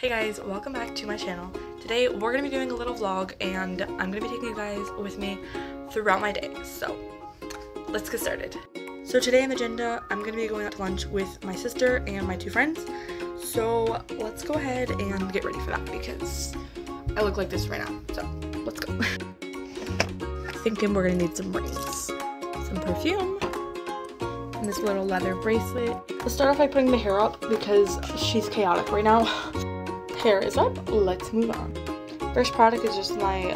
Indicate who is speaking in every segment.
Speaker 1: Hey guys, welcome back to my channel. Today we're going to be doing a little vlog and I'm going to be taking you guys with me throughout my day. So let's get started. So today on the agenda, I'm going to be going out to lunch with my sister and my two friends. So let's go ahead and get ready for that because I look like this right now. So let's go. Thinking we're going to need some rings, some perfume, and this little leather bracelet. Let's start off by putting the hair up because she's chaotic right now. hair is up, let's move on. First product is just my,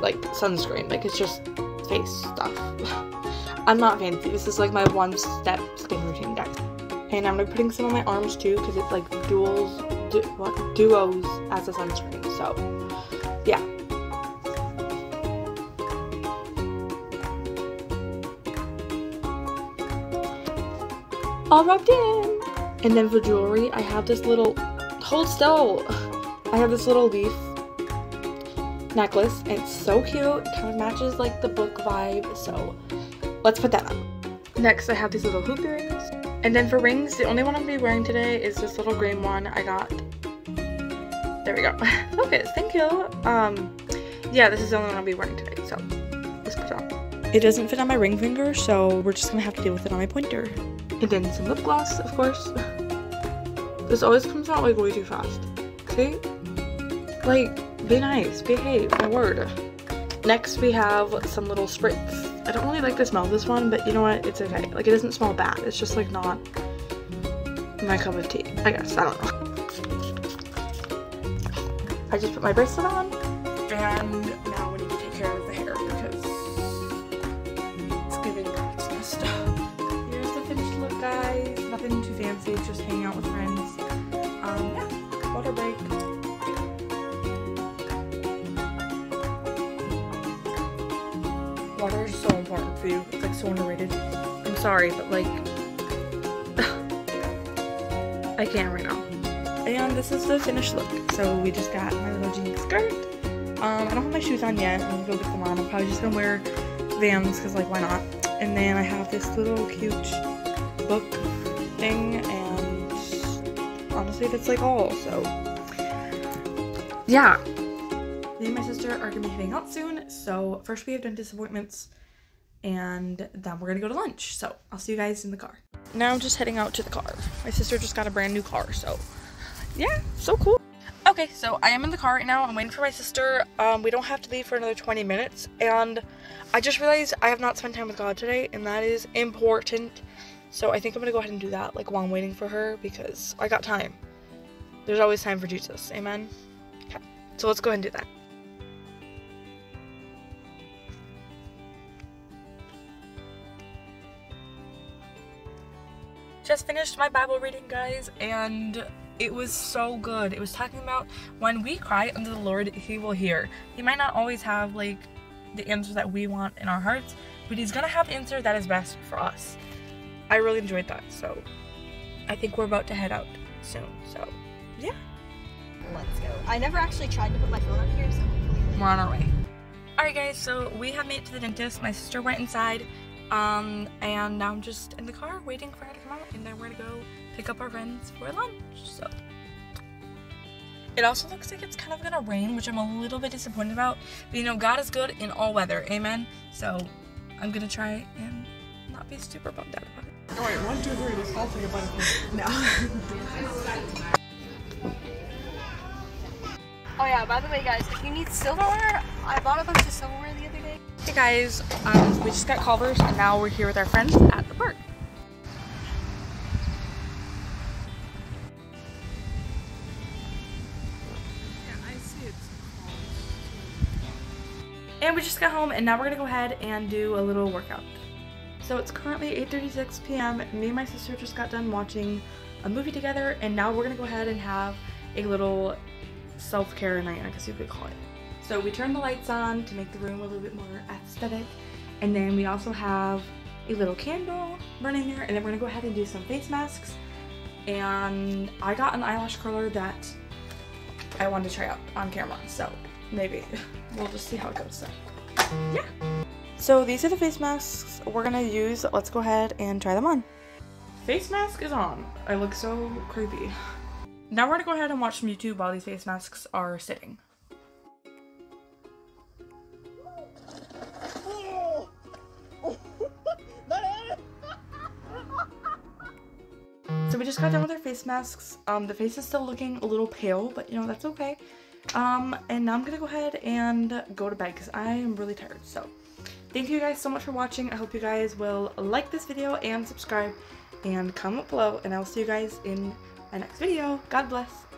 Speaker 1: like, sunscreen. Like, it's just face stuff. I'm not fancy. This is, like, my one-step skin routine. And I'm gonna be putting some on my arms, too, because it's, like, duals, du what, duos as a sunscreen. So, yeah. All rubbed in! And then for jewelry, I have this little hold still. I have this little leaf necklace. It's so cute. It kind of matches like the book vibe. So let's put that on. Next, I have these little hoop earrings. And then for rings, the only one I'm going to be wearing today is this little green one I got. There we go. Focus. Thank you. Um, yeah, this is the only one I'll be wearing today. So let's put it on. It doesn't fit on my ring finger, so we're just going to have to deal with it on my pointer. And then some lip gloss, of course. This always comes out like way too fast. See? Like, be nice, behave, my word. Next we have some little spritz. I don't really like the smell of this one, but you know what? It's okay. Like, it doesn't smell bad. It's just like not my cup of tea. I guess. I don't know. I just put my bracelet on, and Water is so important for you. It's like so underrated. I'm sorry, but like, I can't right now. And this is the finished look. So we just got my little jean skirt. Um, I don't have my shoes on yet. I'm gonna go get them on. I'm probably just gonna wear Vans because like why not? And then I have this little cute book thing and honestly that's like all so yeah me and my sister are gonna be heading out soon so first we have dentist appointments and then we're gonna go to lunch so i'll see you guys in the car now i'm just heading out to the car my sister just got a brand new car so yeah so cool okay so i am in the car right now i'm waiting for my sister um, we don't have to leave for another 20 minutes and i just realized i have not spent time with god today and that is important so I think I'm gonna go ahead and do that like while I'm waiting for her because I got time. There's always time for Jesus. Amen. Okay. So let's go ahead and do that. Just finished my Bible reading, guys, and it was so good. It was talking about when we cry unto the Lord, He will hear. He might not always have like the answer that we want in our hearts, but He's gonna have the answer that is best for us. I really enjoyed that. So I think we're about to head out soon. So yeah.
Speaker 2: Let's go. I never actually tried to put my phone up here, so hopefully.
Speaker 1: We're on our way. Alright guys, so we have made it to the dentist. My sister went inside. Um, and now I'm just in the car waiting for her to come out and then we're gonna go pick up our friends for lunch. So it also looks like it's kind of gonna rain, which I'm a little bit disappointed about. But you know, God is good in all weather. Amen. So I'm gonna try and not be super bummed out about it.
Speaker 3: Alright, one, two, three, let's all take a bite of No.
Speaker 2: oh yeah, by the way guys, if you need silverware, I bought a bunch of silverware the other day.
Speaker 1: Hey guys, um, we just got Culver's and now we're here with our friends at the park. And we just got home and now we're gonna go ahead and do a little workout. So it's currently 8.36 p.m. Me and my sister just got done watching a movie together and now we're gonna go ahead and have a little self-care night, I guess you could call it. So we turned the lights on to make the room a little bit more aesthetic and then we also have a little candle burning there and then we're gonna go ahead and do some face masks and I got an eyelash curler that I wanted to try out on camera so maybe we'll just see how it goes so yeah so these are the face masks we're gonna use. Let's go ahead and try them on. Face mask is on. I look so creepy. Now we're gonna go ahead and watch some YouTube while these face masks are sitting. We just got done with our face masks. Um, the face is still looking a little pale, but you know, that's okay. Um, and now I'm gonna go ahead and go to bed because I am really tired. So thank you guys so much for watching. I hope you guys will like this video and subscribe and comment below and I will see you guys in my next video. God bless.